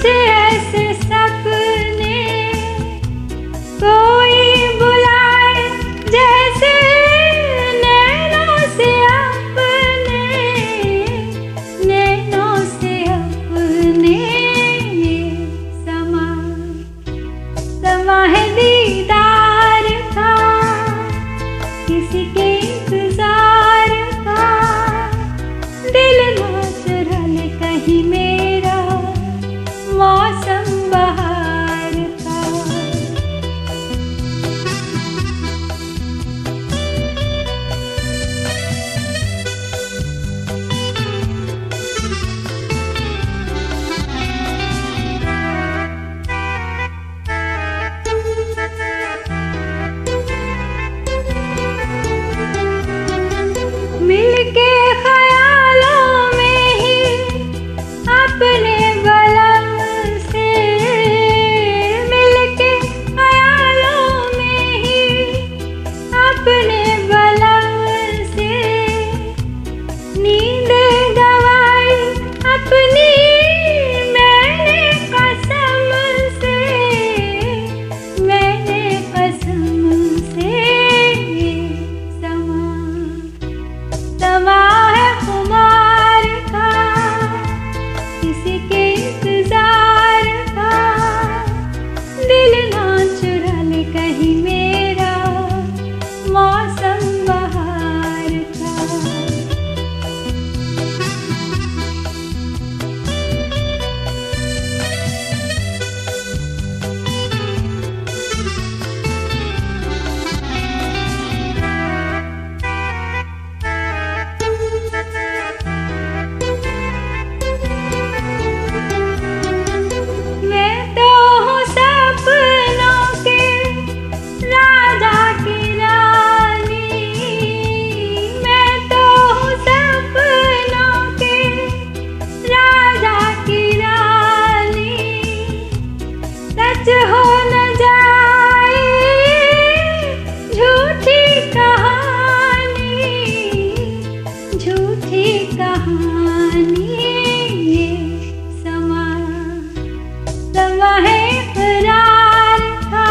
te es esta समा। समा है फरार था।